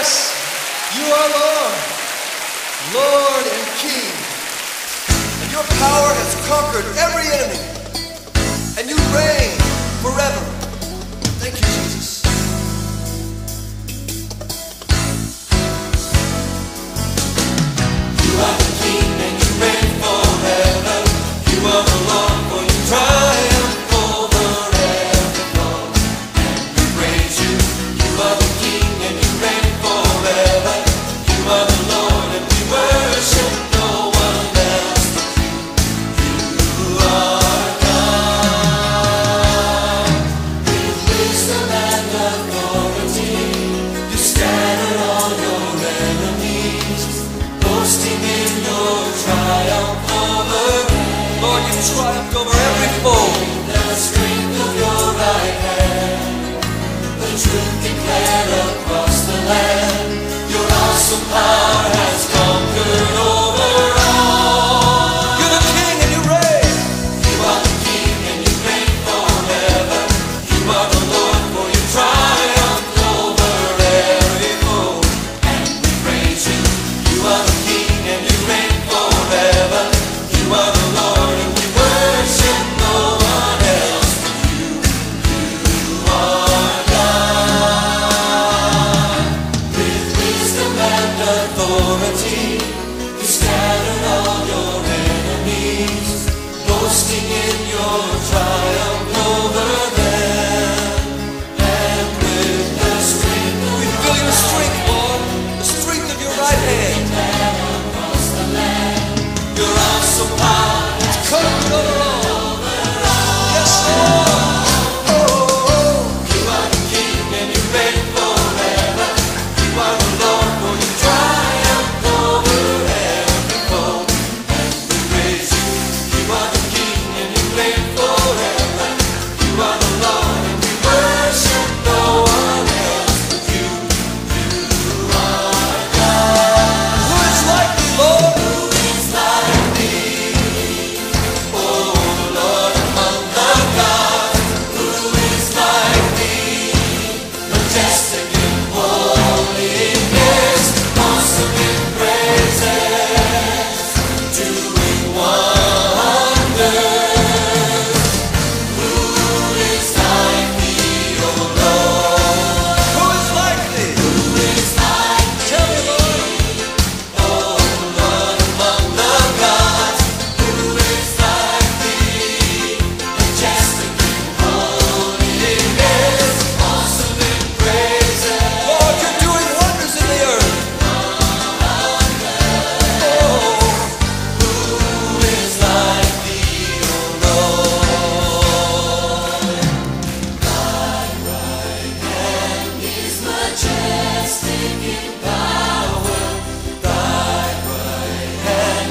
Yes, you are Lord, Lord and King. And your power has conquered every enemy. triumph over, Lord, you triumphed over every foe.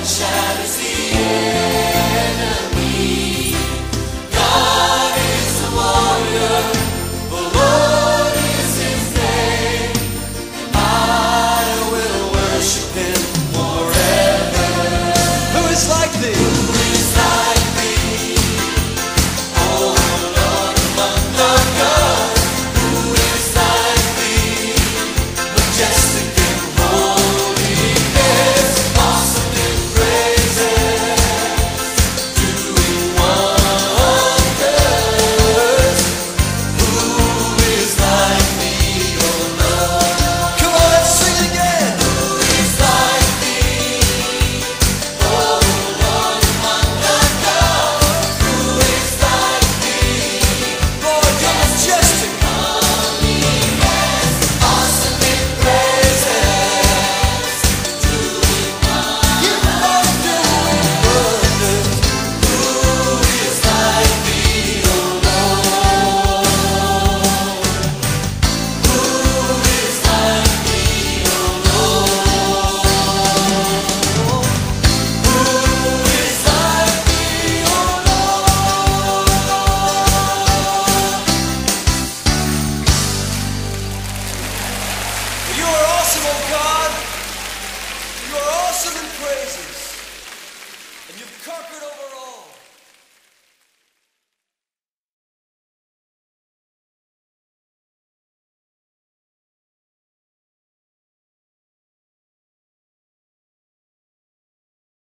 shatters the